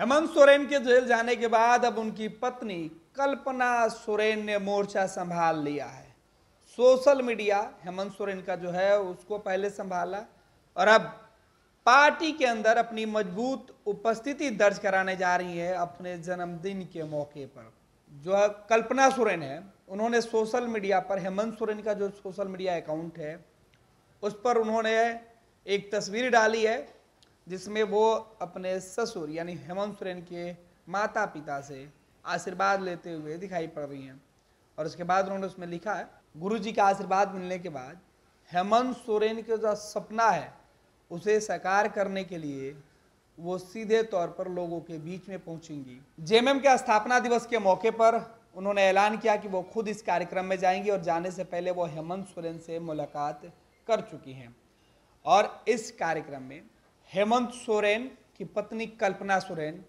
हेमंत सोरेन के जेल जाने के बाद अब उनकी पत्नी कल्पना सोरेन ने मोर्चा संभाल लिया है। सोशल मीडिया हेमंत सोरेन का जो है, उसको पहले संभाला और अब पार्टी के अंदर अपनी मज़बूत उपस्थिति दर्ज कराने जा रही है अपने जन्मदिन के मौके पर। जो है, कल्पना सोरेन है, उन्होंने सोशल मीडिया पर, हेमंत सोरेन का जो सोशल मीडिया अकाउंट है, उस पर उन्होंने एक तस्वीर डाली है जिसमें वो अपने ससुर, यानी हेमंत सोरेन के माता पिता से आशीर्वाद लेते हुए दिखाई पड़ रही हैं। और उसके बाद उन्होंने उसमें लिखा है गुरु जी का आशीर्वाद मिलने के बाद हेमंत सोरेन का जो सपना है, उसे साकार करने के लिए वो सीधे तौर पर लोगों के बीच में पहुंचेंगी। जेएमएम के स्थापना दिवस के मौके पर उन्होंने ऐलान किया कि वो खुद इस कार्यक्रम में जाएँगी और जाने से पहले वो हेमंत सोरेन से मुलाकात कर चुकी हैं। और इस कार्यक्रम में हेमंत सोरेन की पत्नी कल्पना सोरेन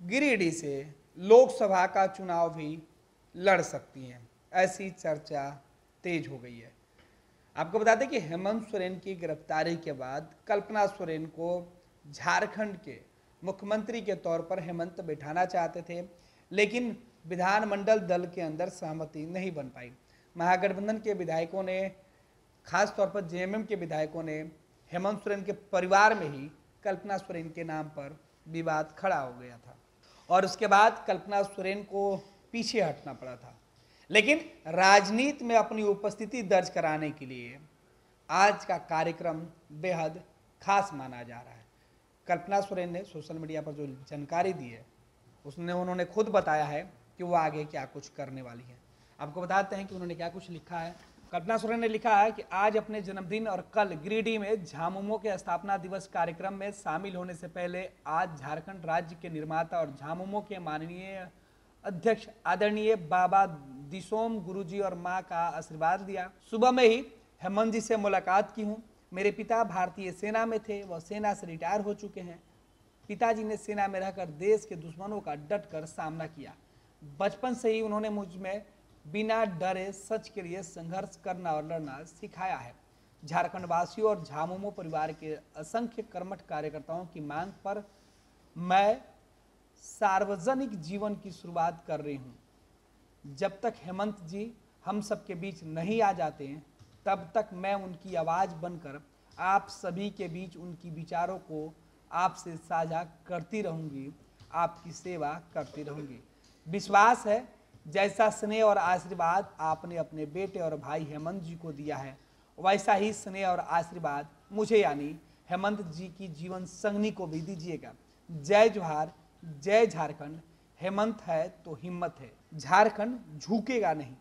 गिरिडीह से लोकसभा का चुनाव भी लड़ सकती हैं। ऐसी चर्चा तेज हो गई है। आपको बता दें कि हेमंत सोरेन की गिरफ्तारी के बाद कल्पना सोरेन को झारखंड के मुख्यमंत्री के तौर पर हेमंत बैठाना चाहते थे, लेकिन विधानमंडल दल के अंदर सहमति नहीं बन पाई। महागठबंधन के विधायकों ने खास तौर पर जेएमएम के विधायकों ने, हेमंत सोरेन के परिवार में ही कल्पना सोरेन के नाम पर विवाद खड़ा हो गया था। और उसके बाद कल्पना सोरेन को पीछे हटना पड़ा था। लेकिन राजनीति में अपनी उपस्थिति दर्ज कराने के लिए आज का कार्यक्रम बेहद खास माना जा रहा है। कल्पना सोरेन ने सोशल मीडिया पर जो जानकारी दी है, उसने, उन्होंने खुद बताया है कि वो आगे क्या कुछ करने वाली है। आपको बताते हैं कि उन्होंने क्या कुछ लिखा है। कल्पना सोरेन ने लिखा है कि आज अपने जन्मदिन और कल गिरिडीह में झामुमो के स्थापना दिवस कार्यक्रम में शामिल होने से पहले आज झारखंड राज्य के निर्माता और झामुमो के माननीय अध्यक्ष आदरणीय बाबा दिसोम गुरुजी और माँ का आशीर्वाद दिया सुबह में ही हेमंत जी से मुलाकात की हूँ। मेरे पिता भारतीय सेना में थे, वह सेना से रिटायर हो चुके हैं। पिताजी ने सेना में रहकर देश के दुश्मनों का डट कर सामना किया। बचपन से ही उन्होंने मुझमें बिना डरे सच के लिए संघर्ष करना और लड़ना सिखाया है। झारखंड वासियों और झामुमो परिवार के असंख्य कर्मठ कार्यकर्ताओं की मांग पर मैं सार्वजनिक जीवन की शुरुआत कर रही हूँ। जब तक हेमंत जी हम सबके बीच नहीं आ जाते हैं तब तक मैं उनकी आवाज़ बनकर आप सभी के बीच उनकी विचारों को आपसे साझा करती रहूँगी, आपकी सेवा करती रहूँगी। विश्वास है जैसा स्नेह और आशीर्वाद आपने अपने बेटे और भाई हेमंत जी को दिया है, वैसा ही स्नेह और आशीर्वाद मुझे, यानी हेमंत जी की जीवन संगनी को भी दीजिएगा। जय जोहार, जय झारखंड। हेमंत है तो हिम्मत है। झारखंड झुकेगा नहीं।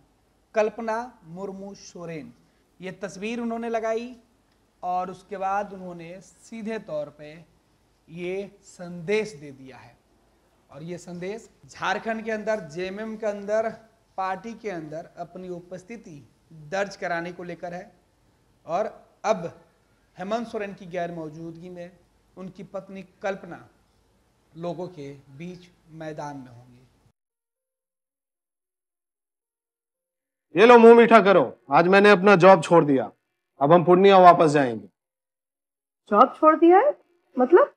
कल्पना मुर्मू सोरेन। ये तस्वीर उन्होंने लगाई और उसके बाद उन्होंने सीधे तौर पे ये संदेश दे दिया है। और ये संदेश झारखंड के अंदर जेएमएम के अंदर पार्टी के अंदर अपनी उपस्थिति दर्ज कराने को लेकर है। और अब हेमंत सोरेन की गैर मौजूदगी में उनकी पत्नी कल्पना लोगों के बीच मैदान में होंगी। ये लो मुँह मीठा करो। आज मैंने अपना जॉब छोड़ दिया। अब हम पूर्णिया वापस जाएँगे। जॉब छोड़ दिया है? मतलब?